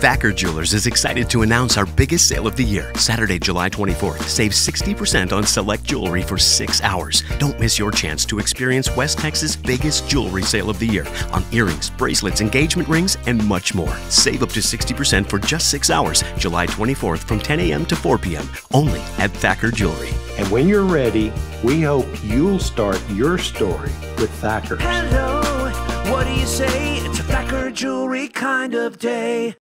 Thacker Jewelers is excited to announce our biggest sale of the year, Saturday, July 24th. Save 60% on select jewelry for six hours. Don't miss your chance to experience West Texas' biggest jewelry sale of the year on earrings, bracelets, engagement rings, and much more. Save up to 60% for just six hours, July 24th from 10 a.m. to 4 p.m. Only at Thacker Jewelry. And when you're ready, we hope you'll start your story with Thacker. Hello, what do you say? It's a Thacker Jewelry kind of day.